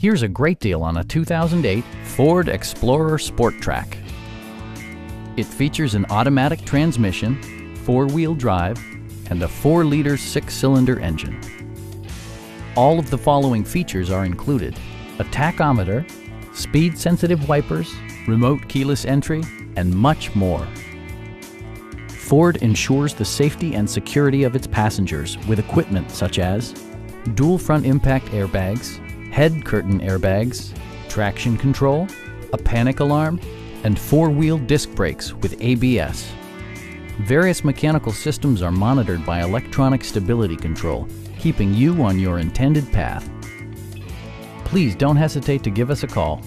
Here's a great deal on a 2008 Ford Explorer Sport Trac. It features an automatic transmission, four-wheel drive, and a 4-liter six-cylinder engine. All of the following features are included. A tachometer, speed-sensitive wipers, remote keyless entry, and much more. Ford ensures the safety and security of its passengers with equipment such as dual front impact airbags, head curtain airbags, traction control, a panic alarm, and four-wheel disc brakes with ABS. Various mechanical systems are monitored by electronic stability control, keeping you on your intended path. Please don't hesitate to give us a call